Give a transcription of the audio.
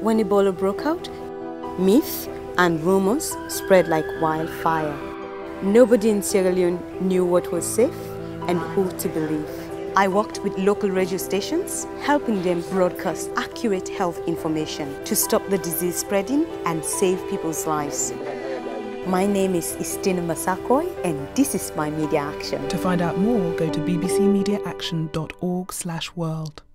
When Ebola broke out, myths and rumors spread like wildfire. Nobody in Sierra Leone knew what was safe and who to believe. I worked with local radio stations, helping them broadcast accurate health information to stop the disease spreading and save people's lives. My name is Eastina Massaquoi and this is my media action. To find out more, go to bbcmediaaction.org/world.